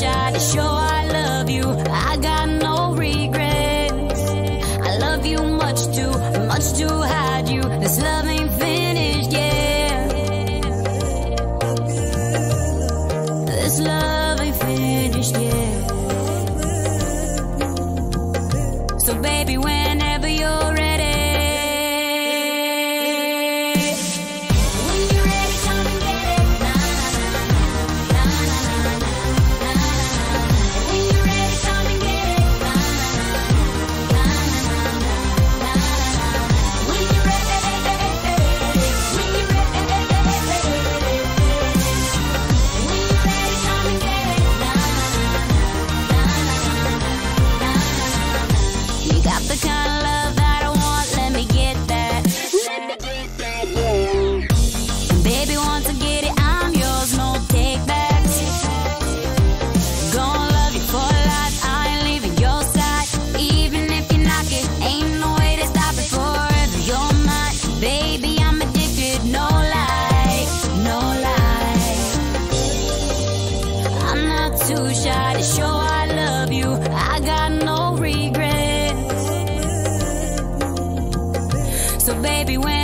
to show I love you. I got no regrets. I love you much too much to hide you. This love ain't finished yet. This love ain't finished yet. So baby, when baby when